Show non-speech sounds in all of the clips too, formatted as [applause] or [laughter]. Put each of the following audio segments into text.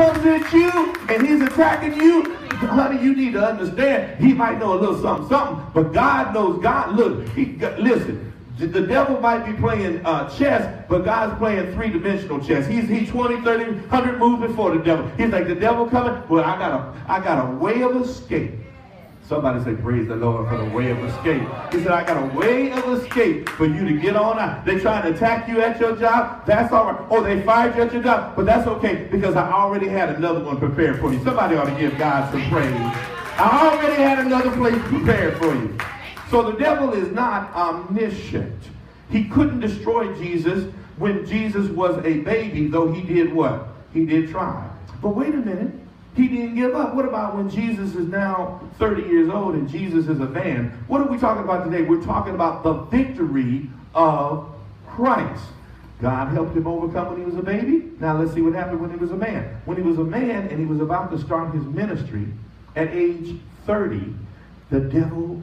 comes at you and he's attacking you, honey, you need to understand he might know a little something, something, but God knows. God, look, he, listen, the devil might be playing uh, chess, but God's playing three-dimensional chess. He's he 20, 30, 100 moves before the devil. He's like, the devil coming? Well, I got a, I got a way of escape. Somebody say, praise the Lord for the way of escape. He said, I got a way of escape for you to get on out. They trying to attack you at your job. That's all right. Oh, they fired you at your job. But that's okay because I already had another one prepared for you. Somebody ought to give God some praise. I already had another place prepared for you. So the devil is not omniscient. He couldn't destroy Jesus when Jesus was a baby, though he did what? He did try. But wait a minute. He didn't give up. What about when Jesus is now 30 years old and Jesus is a man? What are we talking about today? We're talking about the victory of Christ. God helped him overcome when he was a baby. Now let's see what happened when he was a man. When he was a man and he was about to start his ministry at age 30, the devil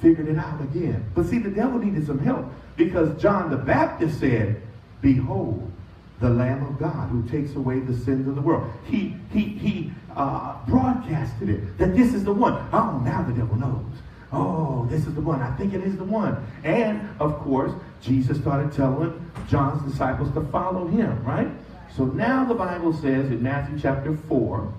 figured it out again. But see, the devil needed some help because John the Baptist said, Behold, the Lamb of God who takes away the sins of the world. He, he, he uh, broadcasted it that this is the one. Oh, now the devil knows. Oh, this is the one. I think it is the one. And, of course, Jesus started telling John's disciples to follow him, right? So now the Bible says in Matthew chapter 4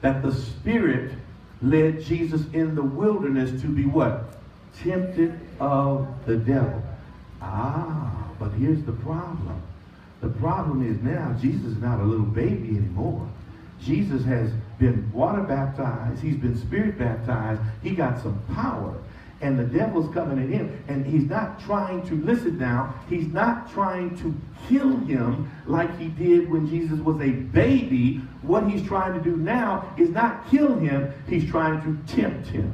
that the Spirit led Jesus in the wilderness to be what? Tempted of the devil. Ah, but here's the problem. The problem is now Jesus is not a little baby anymore. Jesus has been water baptized. He's been spirit baptized. He got some power and the devil's coming at him and he's not trying to listen now he's not trying to kill him like he did when jesus was a baby what he's trying to do now is not kill him he's trying to tempt him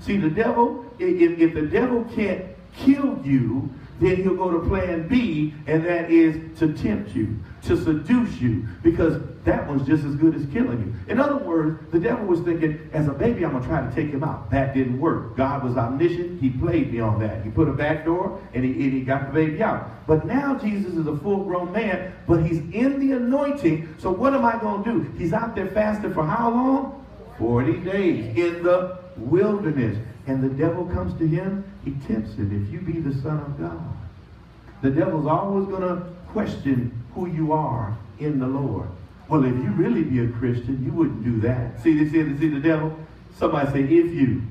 see the devil if, if the devil can't kill you then he'll go to plan B, and that is to tempt you, to seduce you, because that one's just as good as killing you. In other words, the devil was thinking, as a baby, I'm going to try to take him out. That didn't work. God was omniscient. He played me on that. He put a back door, and he, and he got the baby out. But now Jesus is a full-grown man, but he's in the anointing. So what am I going to do? He's out there fasting for how long? 40 days in the wilderness. And the devil comes to him, he tempts him. If you be the Son of God. The devil's always going to question who you are in the Lord. Well, if you really be a Christian, you wouldn't do that. See, they see, see the devil? Somebody say, if you.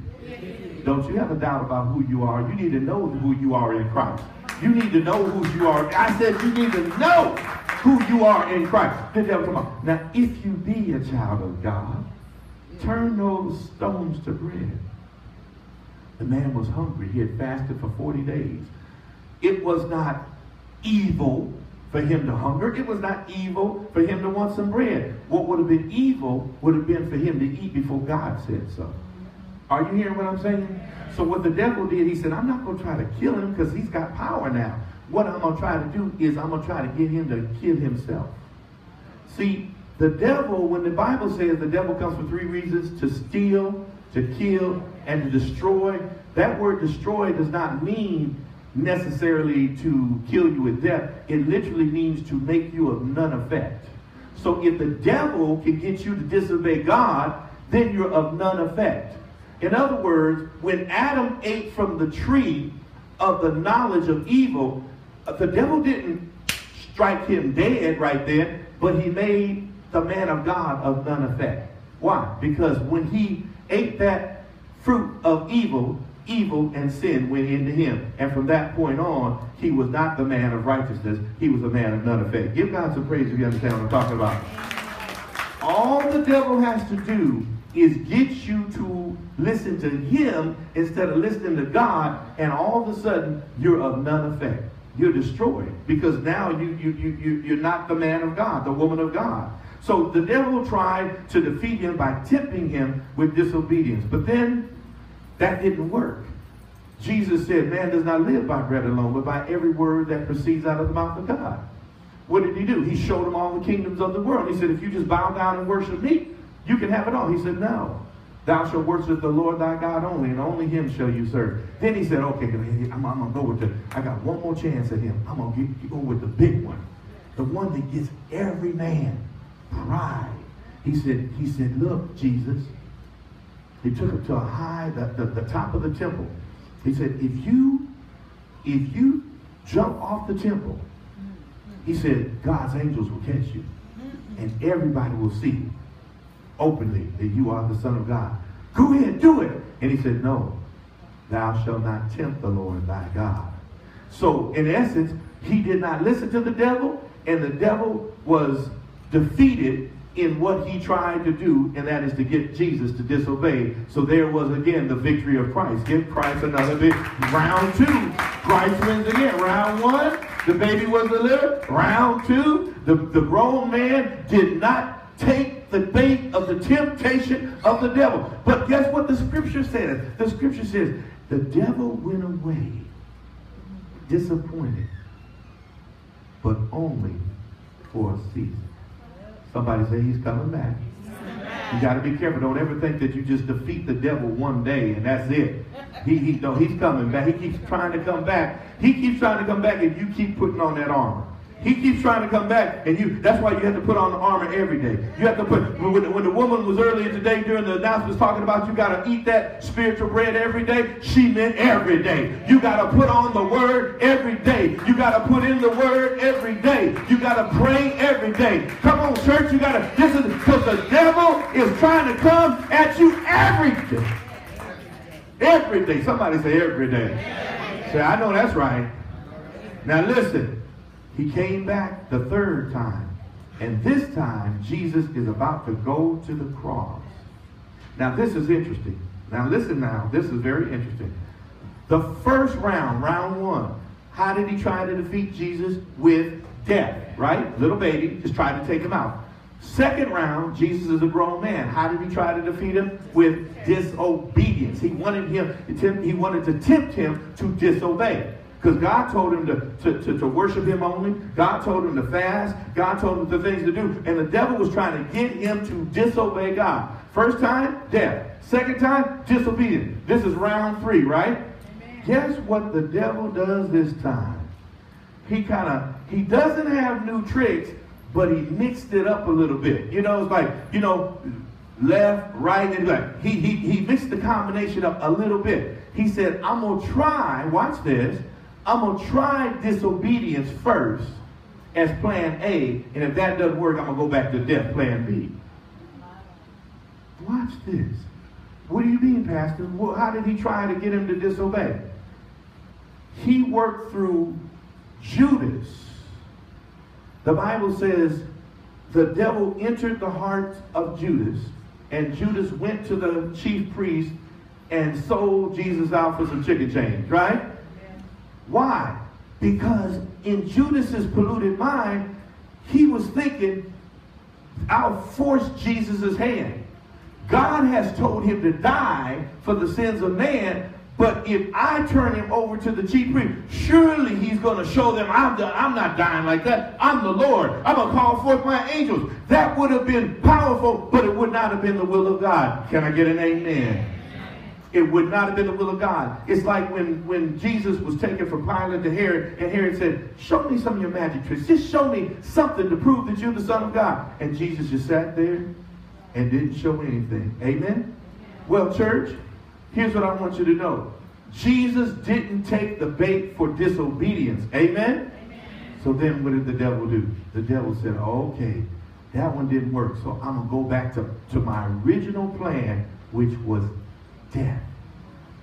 Don't you have a doubt about who you are. You need to know who you are in Christ. You need to know who you are. I said you need to know who you are in Christ. The devil, come on. Now, if you be a child of God, turn those stones to bread. The man was hungry. He had fasted for 40 days. It was not evil for him to hunger. It was not evil for him to want some bread. What would have been evil would have been for him to eat before God said so. Are you hearing what I'm saying? So what the devil did, he said, I'm not going to try to kill him because he's got power now. What I'm going to try to do is I'm going to try to get him to kill himself. See, the devil, when the Bible says the devil comes for three reasons, to steal, to kill, and to destroy, that word destroy does not mean necessarily to kill you with death. It literally means to make you of none effect. So if the devil can get you to disobey God, then you're of none effect. In other words, when Adam ate from the tree of the knowledge of evil, uh, the devil didn't strike him dead right then, but he made the man of God of none effect. Why? Because when he ate that fruit of evil, evil and sin went into him. And from that point on, he was not the man of righteousness. He was a man of none effect. Give God some praise if you understand what I'm talking about. All the devil has to do is get you to listen to him instead of listening to God, and all of a sudden, you're of none effect. You're destroyed because now you, you, you, you, you're not the man of God, the woman of God. So the devil tried to defeat him by tempting him with disobedience. But then that didn't work. Jesus said, man does not live by bread alone, but by every word that proceeds out of the mouth of God. What did he do? He showed him all the kingdoms of the world. He said, if you just bow down and worship me, you can have it all. He said, no. Thou shalt worship the Lord thy God only, and only him shall you serve. Then he said, okay, I'm, I'm going to go with the, I got one more chance at him. I'm going to go with the big one. the one that gets every man. Pride. He said, he said, look, Jesus. He took him to a high, the, the, the top of the temple. He said, if you, if you jump off the temple, he said, God's angels will catch you. And everybody will see openly that you are the Son of God. Go ahead, do it. And he said, no, thou shalt not tempt the Lord thy God. So in essence, he did not listen to the devil, and the devil was defeated in what he tried to do, and that is to get Jesus to disobey. So there was again the victory of Christ. Give Christ another bit. Round two, Christ wins again. Round one, the baby was delivered. Round two, the, the grown man did not take the bait of the temptation of the devil. But guess what the scripture says? The scripture says, the devil went away disappointed, but only for a season. Somebody say he's coming back. You got to be careful. Don't ever think that you just defeat the devil one day and that's it. He, he, no, he's coming back. He keeps trying to come back. He keeps trying to come back if you keep putting on that armor. He keeps trying to come back, and you. That's why you have to put on the armor every day. You have to put. When, when the woman was earlier today during the announcements talking about you got to eat that spiritual bread every day, she meant every day. You got to put on the word every day. You got to put in the word every day. You got to pray every day. Come on, church. You got to. This is because the devil is trying to come at you every day. Every day. Somebody say every day. Say, I know that's right. Now listen. He came back the third time. And this time, Jesus is about to go to the cross. Now, this is interesting. Now, listen now. This is very interesting. The first round, round one, how did he try to defeat Jesus? With death, right? Little baby, just tried to take him out. Second round, Jesus is a grown man. How did he try to defeat him? With disobedience. He wanted him, he wanted to tempt him to disobey. Because God told him to, to, to, to, worship him only. God told him to fast. God told him the things to do. And the devil was trying to get him to disobey God. First time, death. Second time, disobedience. This is round three, right? Amen. Guess what the devil does this time? He kind of, he doesn't have new tricks, but he mixed it up a little bit. You know, it's like, you know, left, right, and left. He, he, he mixed the combination up a little bit. He said, I'm going to try, watch this, I'm going to try disobedience first as plan A, and if that doesn't work, I'm going to go back to death, plan B. Watch this. What do you mean, Pastor? How did he try to get him to disobey? He worked through Judas. The Bible says the devil entered the heart of Judas, and Judas went to the chief priest and sold Jesus out for some chicken change, right? Why? Because in Judas's polluted mind, he was thinking, I'll force Jesus' hand. God has told him to die for the sins of man, but if I turn him over to the chief priest, surely he's going to show them I'm, the, I'm not dying like that. I'm the Lord. I'm going to call forth my angels. That would have been powerful, but it would not have been the will of God. Can I get an amen? It would not have been the will of God. It's like when, when Jesus was taken from Pilate to Herod, and Herod said, Show me some of your magic tricks. Just show me something to prove that you're the Son of God. And Jesus just sat there and didn't show anything. Amen? Well, church, here's what I want you to know. Jesus didn't take the bait for disobedience. Amen? Amen? So then what did the devil do? The devil said, okay, that one didn't work. So I'm going to go back to, to my original plan, which was death.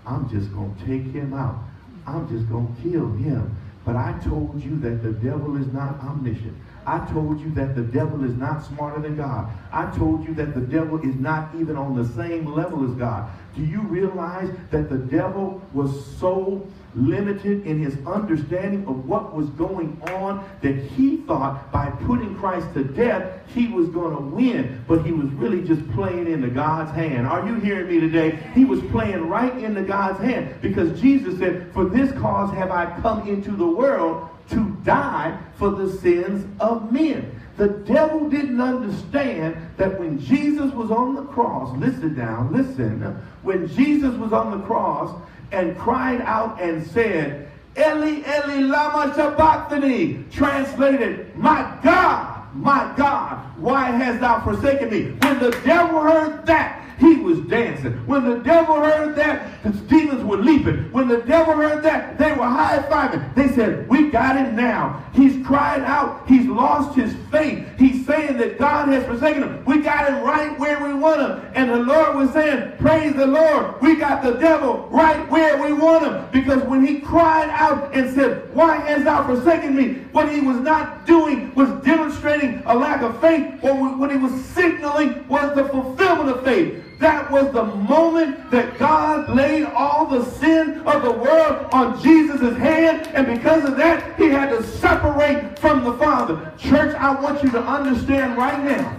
I'm just going to take him out. I'm just going to kill him. But I told you that the devil is not omniscient. I told you that the devil is not smarter than God. I told you that the devil is not even on the same level as God. Do you realize that the devil was so limited in his understanding of what was going on that he thought by putting Christ to death, he was going to win. But he was really just playing into God's hand. Are you hearing me today? He was playing right into God's hand because Jesus said, For this cause have I come into the world to die for the sins of men. The devil didn't understand that when Jesus was on the cross, listen down, listen, when Jesus was on the cross and cried out and said, Eli, Eli, lama sabachthani. Translated, my God, my God, why hast thou forsaken me? When the devil heard that, he was dancing. When the devil heard that, the demons were leaping. When the devil heard that, they were high-fiving. They said, we got him now. He's crying out. He's lost his faith. He's saying that God has forsaken him. We got him right where we want him. And the Lord was saying, praise the Lord. We got the devil right where we want him. Because when he cried out and said, why hast thou forsaken me? What he was not doing was demonstrating a lack of faith. Or what he was signaling was the fulfillment of faith. That was the moment that God laid all the sin of the world on Jesus' hand, And because of that, he had to separate from the Father. Church, I want you to understand right now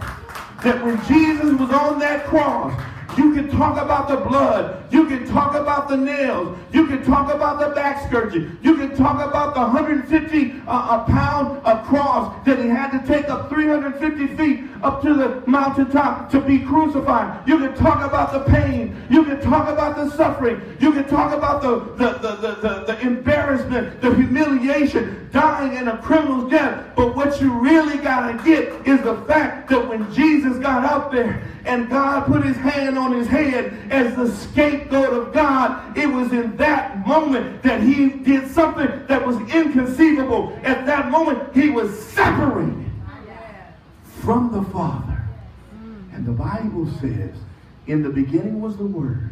that when Jesus was on that cross, you can talk about the blood. You can talk about the nails. You can talk about the back scourging. You can talk about the 150 uh, a pound of cross that he had to take up 350 feet up to the mountaintop to be crucified. You can talk about the pain. You can talk about the suffering. You can talk about the, the, the, the, the, embarrassment, the humiliation, dying in a criminal's death. But what you really got to get is the fact that when Jesus got out there and God put his hand on his head as the scapegoat of God, it was in that moment that he did something that was inconceivable. At that moment, he was separated from the Father. And the Bible says, in the beginning was the Word,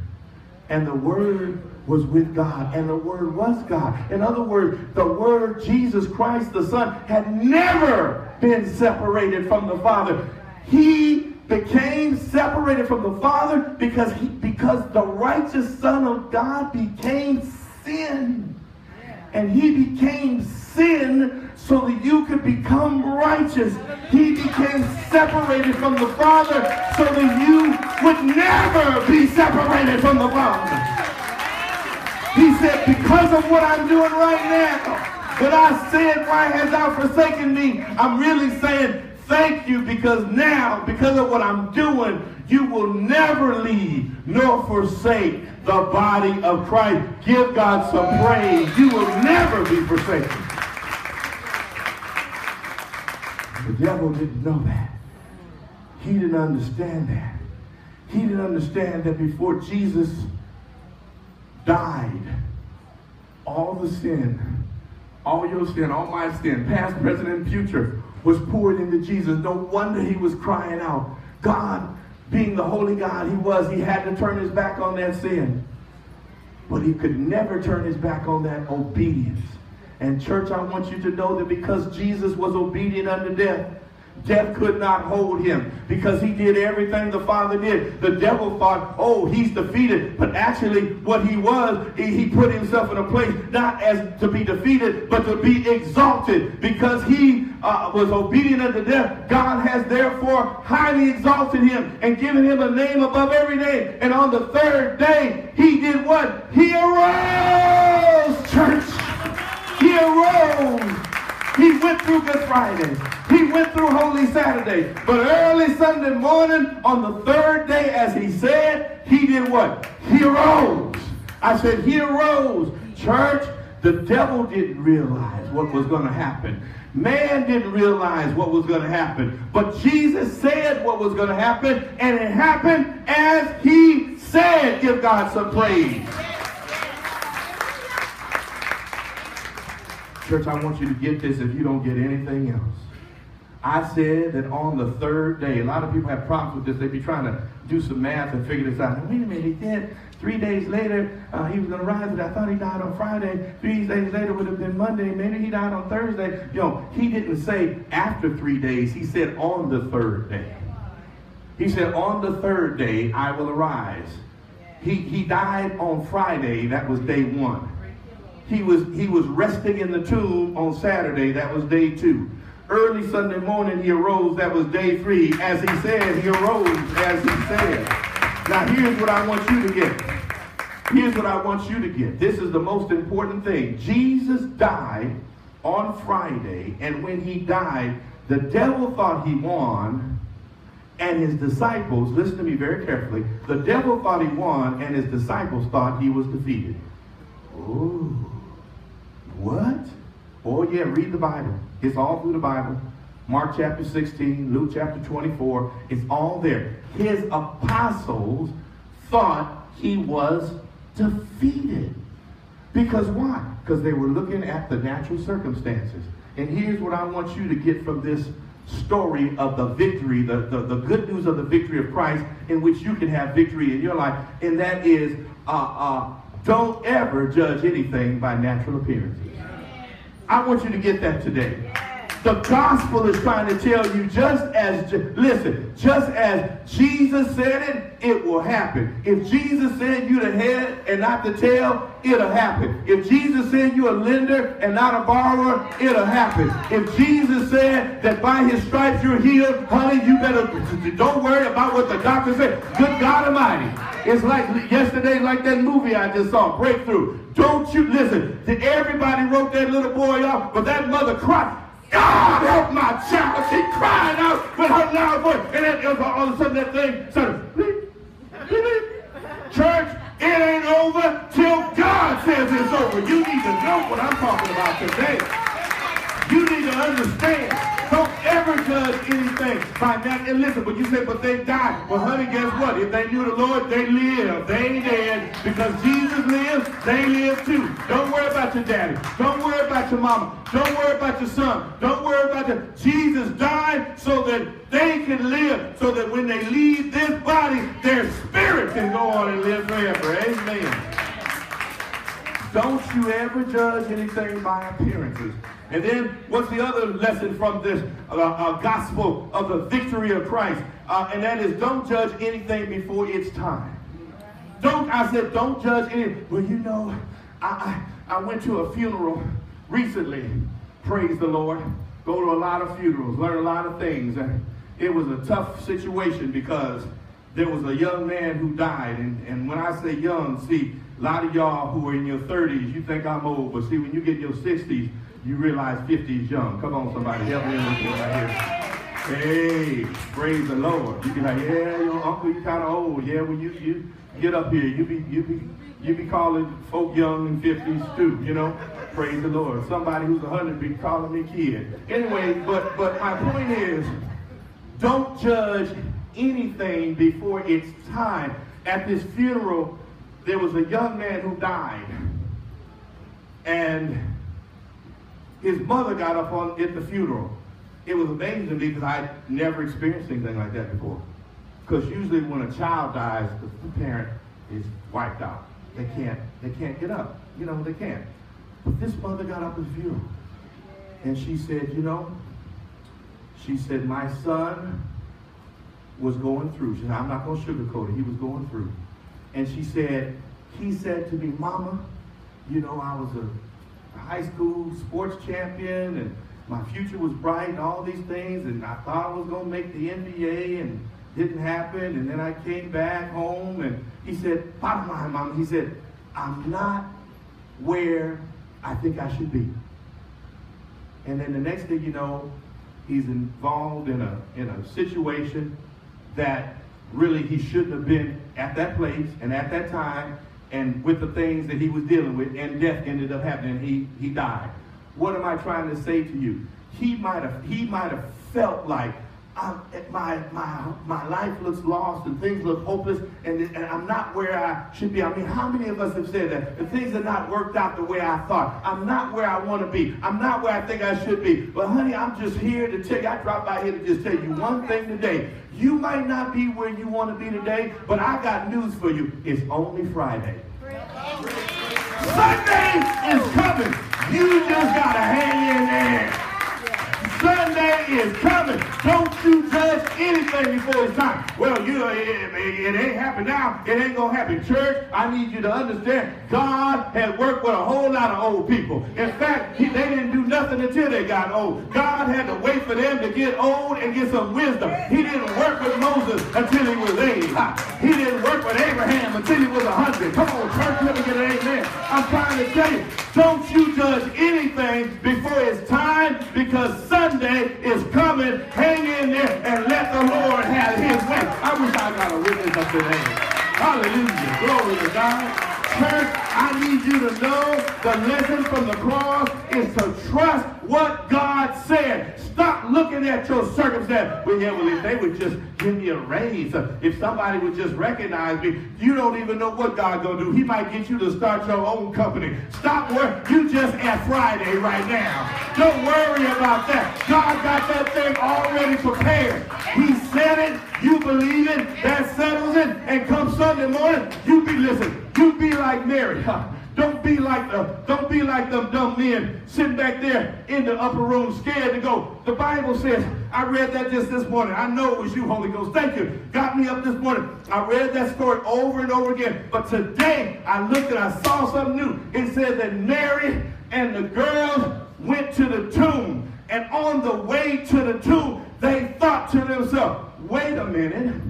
and the Word was with God, and the Word was God. In other words, the Word, Jesus Christ, the Son, had never been separated from the Father. He became separated from the Father because he because the righteous Son of God became sin. And he became sin so that you could become righteous. He became separated from the Father so that you would never be separated from the Father. He said, because of what I'm doing right now, but I said, why has thou forsaken me? I'm really saying, thank you because now, because of what I'm doing, you will never leave nor forsake the body of Christ. Give God some praise. You will never be forsaken. The devil didn't know that. He didn't understand that. He didn't understand that before Jesus died, all the sin, all your sin, all my sin, past, present, and future, was poured into Jesus. No wonder he was crying out. God, being the holy God he was, he had to turn his back on that sin. But he could never turn his back on that obedience. And church, I want you to know that because Jesus was obedient unto death, Death could not hold him because he did everything the Father did. The devil thought, oh, he's defeated. But actually, what he was, he put himself in a place not as to be defeated, but to be exalted because he uh, was obedient unto death. God has therefore highly exalted him and given him a name above every name. And on the third day, he did what? He arose, church. He arose. He went through Good Friday. He went through Holy Saturday. But early Sunday morning, on the third day, as he said, he did what? He arose. I said, he arose. Church, the devil didn't realize what was going to happen. Man didn't realize what was going to happen. But Jesus said what was going to happen, and it happened as he said. Give God some praise. Church, I want you to get this if you don't get anything else. I said that on the third day, a lot of people have problems with this. They be trying to do some math and figure this out. Now, wait a minute, he did. Three days later, uh, he was going to rise, but I thought he died on Friday. Three days later would have been Monday. Maybe he died on Thursday. No, he didn't say after three days. He said on the third day. He said, on the third day, I will arise. He, he died on Friday. That was day one. He was, he was resting in the tomb on Saturday. That was day two. Early Sunday morning, he arose. That was day three. As he said, he arose as he said. Now, here's what I want you to get. Here's what I want you to get. This is the most important thing. Jesus died on Friday, and when he died, the devil thought he won, and his disciples, listen to me very carefully, the devil thought he won, and his disciples thought he was defeated. Ooh. What? Oh, yeah, read the Bible. It's all through the Bible. Mark chapter 16, Luke chapter 24. It's all there. His apostles thought he was defeated. Because why? Because they were looking at the natural circumstances. And here's what I want you to get from this story of the victory, the, the, the good news of the victory of Christ, in which you can have victory in your life. And that is, uh, uh, don't ever judge anything by natural appearances. I want you to get that today. The gospel is trying to tell you just as, listen, just as Jesus said it, it will happen. If Jesus said you the head and not the tail, it'll happen. If Jesus said you're a lender and not a borrower, it'll happen. If Jesus said that by his stripes you're healed, honey, you better, don't worry about what the doctor said. Good God Almighty. It's like yesterday, like that movie I just saw, Breakthrough. Don't you listen. Everybody wrote that little boy off, but that mother cried. God help my child. She crying out with her loud voice. And then all of a sudden that thing started bleep, bleep. Church, it ain't over till God says it's over. You need to know what I'm talking about today. You need to understand. Don't ever judge by. And listen, but you say, but they died. Well, honey, guess what? If they knew the Lord, they live. They ain't dead. Because Jesus lives, they live too. Don't worry about your daddy. Don't worry about your mama. Don't worry about your son. Don't worry about the Jesus died so that they can live. So that when they leave this body, their spirit can go on and live forever. Amen. Don't you ever judge anything by appearances. And then what's the other lesson from this uh, uh, gospel of the victory of Christ? Uh, and that is don't judge anything before it's time. Don't, I said, don't judge any. Well, you know, I, I, I went to a funeral recently. Praise the Lord. Go to a lot of funerals, learn a lot of things. And it was a tough situation because there was a young man who died. And, and when I say young, see, a lot of y'all who are in your 30s, you think I'm old. But see, when you get in your 60s, you realize 50 is young. Come on, somebody, help me right here. Hey, praise the Lord. You be like, yeah, your uncle, you kind of old. Yeah, when you you get up here, you be you be you be calling folk young in 50s too. You know, praise the Lord. Somebody who's 100 be calling me kid. Anyway, but but my point is, don't judge anything before it's time. At this funeral, there was a young man who died, and his mother got up on at the funeral. It was amazing to me because I'd never experienced anything like that before. Because usually when a child dies, the parent is wiped out. They can't, they can't get up. You know, they can't. But this mother got up at the funeral. And she said, you know, she said, my son was going through. She said, I'm not going to sugarcoat it. He was going through. And she said, he said to me, Mama, you know, I was a high school sports champion and my future was bright and all these things and I thought I was going to make the NBA and didn't happen and then I came back home and he said, bottom line, mom, he said, I'm not where I think I should be. And then the next thing you know, he's involved in a, in a situation that really he shouldn't have been at that place and at that time and with the things that he was dealing with, and death ended up happening. He he died. What am I trying to say to you? He might have he might have felt like I'm, my my my life looks lost and things look hopeless and, and I'm not where I should be. I mean, how many of us have said that? The things are not worked out the way I thought. I'm not where I want to be. I'm not where I think I should be. But honey, I'm just here to tell you. I dropped by here to just tell you one thing today. You might not be where you want to be today, but I got news for you. It's only Friday. Sunday is coming. You just got to hang in there. Is coming. Don't you judge anything before it's time. Well, you it, it ain't happened now. It ain't gonna happen. Church, I need you to understand. God has worked with a whole lot of old people. In fact, he, they didn't do nothing until they got old. God had to wait for them to get old and get some wisdom. He didn't work with Moses until he was 80. He didn't work with Abraham until he was 100. Come on, church, let me get an amen. I'm trying to tell you, don't you judge anything before it's time because Sunday is coming. Hang in there and let the Lord have his way. I wish I got a witness up today. Hallelujah. Glory to God. Church, I need you to know the lesson from the cross is to trust what God said. Stop looking at your circumstance. Well, yeah, well, if they would just give me a raise, if somebody would just recognize me, you don't even know what God gonna do. He might get you to start your own company. Stop work. You just at Friday right now. Don't worry about that. God got that thing already prepared. He said it. You believe it. That settles it. And come Sunday morning, you be listen. You be like Mary. Huh? [laughs] Don't be like the don't be like them dumb men sitting back there in the upper room scared to go. The Bible says, I read that just this morning. I know it was you, Holy Ghost. Thank you. Got me up this morning. I read that story over and over again. But today I looked and I saw something new. It said that Mary and the girls went to the tomb. And on the way to the tomb, they thought to themselves, wait a minute.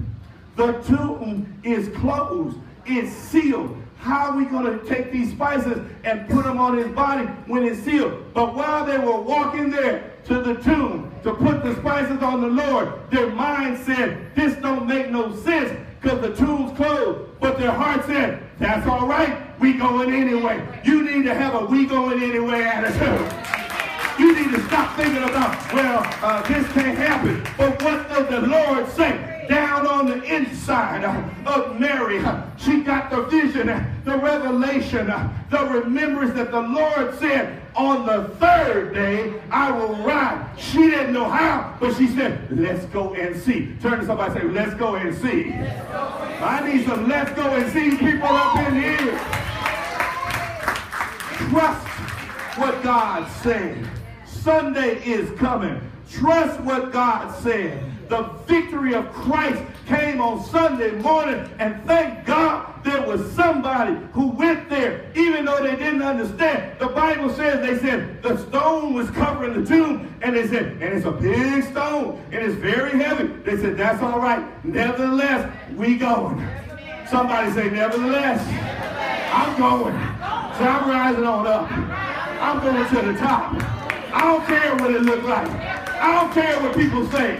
The tomb is closed. It's sealed. How are we going to take these spices and put them on his body when it's sealed? But while they were walking there to the tomb to put the spices on the Lord, their mind said, this don't make no sense because the tomb's closed. But their heart said, that's all right. We going anyway. You need to have a we going anyway attitude. You need to stop thinking about, well, uh, this can't happen. But what does the Lord say? Down on the inside of Mary. She got the vision, the revelation, the remembrance that the Lord said, on the third day I will rise. She didn't know how, but she said, let's go and see. Turn to somebody and say, let's go and see. Go I need some let's go and see people up in here. Trust what God said. Sunday is coming. Trust what God said the victory of Christ came on Sunday morning. And thank God there was somebody who went there, even though they didn't understand. The Bible says, they said, the stone was covering the tomb. And they said, and it's a big stone, and it's very heavy. They said, that's all right. Nevertheless, we going. Somebody say, nevertheless, I'm going. So I'm rising on up. I'm going to the top. I don't care what it looks like. I don't care what people say.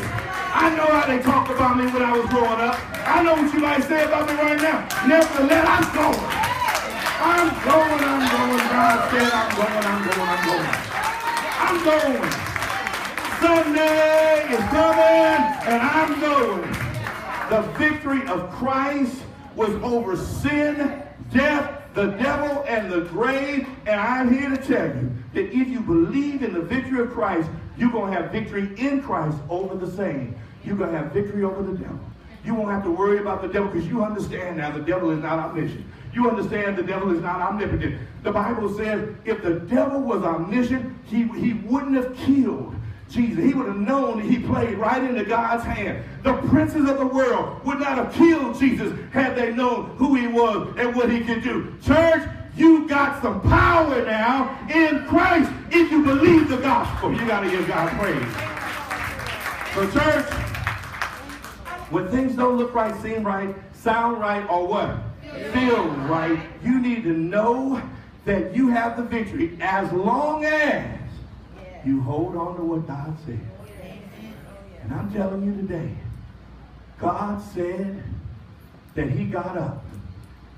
I know how they talked about me when I was growing up. I know what you might say about me right now. Nevertheless, I'm going. I'm going, I'm going. God said I'm going, I'm going, I'm going. I'm going. Sunday is coming, and I'm going. The victory of Christ was over sin, death, the devil, and the grave. And I'm here to tell you that if you believe in the victory of Christ, you're going to have victory in Christ over the same. You're going to have victory over the devil. You won't have to worry about the devil because you understand now the devil is not omniscient. You understand the devil is not omnipotent. The Bible says if the devil was omniscient, he, he wouldn't have killed Jesus. He would have known that he played right into God's hand. The princes of the world would not have killed Jesus had they known who he was and what he could do. Church, you got some power now in Christ if you believe the gospel. You got to give God praise. So church, when things don't look right, seem right, sound right, or what? Feel right, you need to know that you have the victory as long as you hold on to what God said. And I'm telling you today, God said that he got up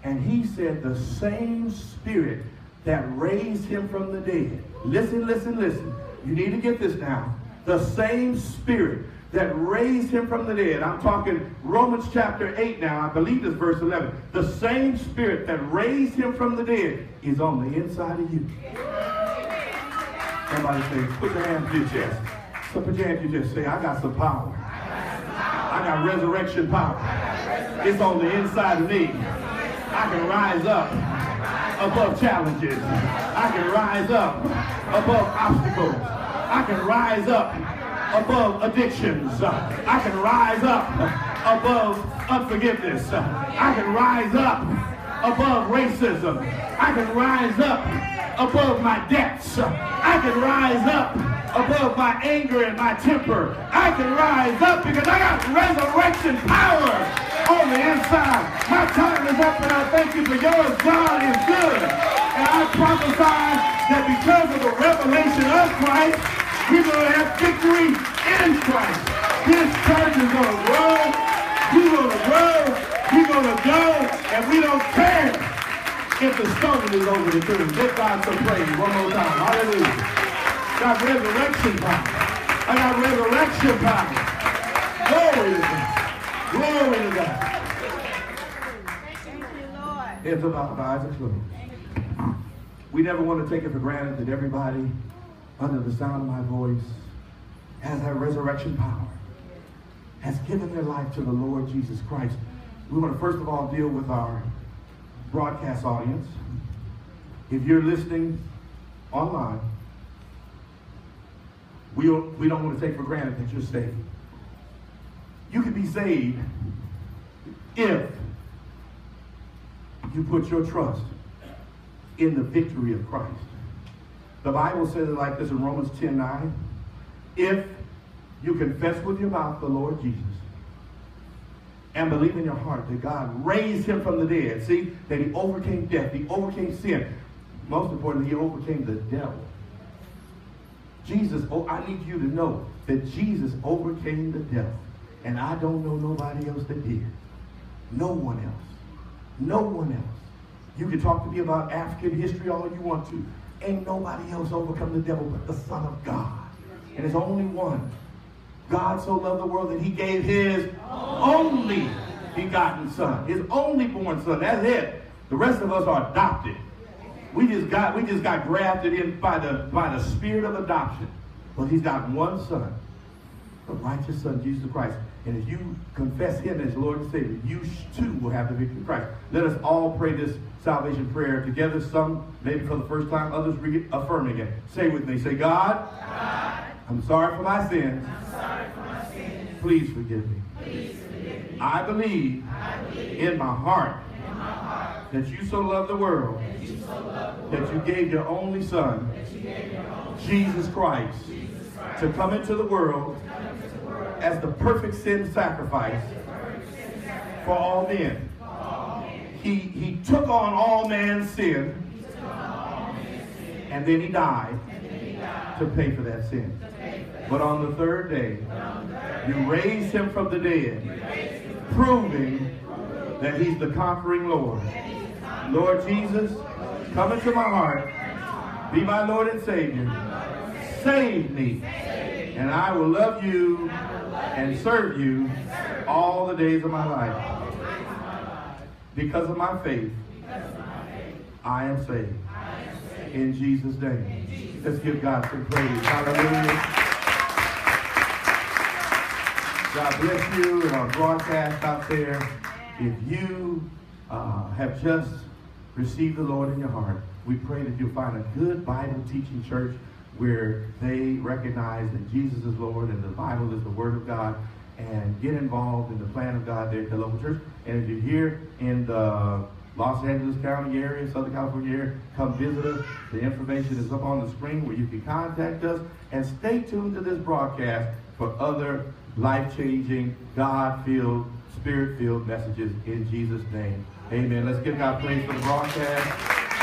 and he said the same spirit that raised him from the dead. Listen, listen, listen. You need to get this now. The same spirit that raised him from the dead. I'm talking Romans chapter 8 now. I believe it's verse 11. The same spirit that raised him from the dead is on the inside of you. Somebody say, put your hand to your chest. So put your hand to your chest. Say, I got some power. I got resurrection power. It's on the inside of me. I can rise up above challenges. I can rise up above obstacles. I can rise up above addictions. I can rise up above unforgiveness. I can rise up above racism. I can rise up above my debts. I can rise up above my anger and my temper. I can rise up because I got resurrection power on the inside. My time is up and I thank you for yours. God is good. And I prophesy that because of the revelation of Christ, going to have victory in Christ. This church is going to grow. We're going to grow. We're going to go. And we don't care if the stone is over the tomb. Give God some praise one more time. Hallelujah. Got resurrection power. I got resurrection power. Glory to God. Glory to God. It's about my eyes are closed. We never want to take it for granted that everybody under the sound of my voice has that resurrection power, has given their life to the Lord Jesus Christ. We want to first of all deal with our broadcast audience. If you're listening online, we don't, we don't want to take for granted that you're saved. You can be saved if you put your trust in the victory of Christ. The Bible says it like this in Romans 10 9. If you confess with your mouth the Lord Jesus and believe in your heart that God raised him from the dead, see, that he overcame death, he overcame sin. Most importantly, he overcame the devil. Jesus, oh, I need you to know that Jesus overcame the devil. And I don't know nobody else that did. No one else. No one else. You can talk to me about African history all you want to. Ain't nobody else overcome the devil but the Son of God. And there's only one. God so loved the world that he gave his only begotten son. His only born son. That's it. The rest of us are adopted. We just got we just got grafted in by the by the spirit of adoption. But he's got one son, the righteous son, Jesus Christ. And if you confess him as Lord and Savior, you too will have the victory of Christ. Let us all pray this salvation prayer together. Some maybe for the first time, others reaffirming it. Say with me. Say, God, God I'm, sorry for my sins. for my sins. Please forgive me. Please forgive me. I believe, I believe in, my heart, that you so loved the world that you, gave your only son, Jesus Christ, Jesus Christ, to come into the world as the perfect sin sacrifice for all men. He, he took on all man's sin and then he died to pay for that sin. But on the third day, you raised him from the dead, proving that he's the conquering Lord. Lord Jesus, come into my heart. Be my Lord and Savior. Save me. And I will love you and serve you all the days of my life. Because of my faith, I am saved. In Jesus' name. Let's give God some praise. Hallelujah. God bless you and our broadcast out there. If you uh, have just received the Lord in your heart, we pray that you'll find a good Bible teaching church where they recognize that Jesus is Lord and the Bible is the Word of God and get involved in the plan of God there at the local church. And if you're here in the Los Angeles County area, Southern California area, come visit us. The information is up on the screen where you can contact us. And stay tuned to this broadcast for other life-changing, God-filled, Spirit-filled messages in Jesus' name. Amen. Let's give God praise for the broadcast.